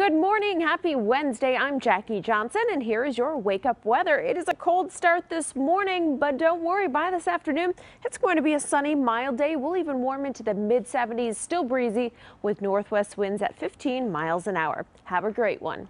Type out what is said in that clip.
Good morning. Happy Wednesday. I'm Jackie Johnson, and here is your wake up weather. It is a cold start this morning, but don't worry. By this afternoon, it's going to be a sunny, mild day. We'll even warm into the mid 70s, still breezy with northwest winds at 15 miles an hour. Have a great one.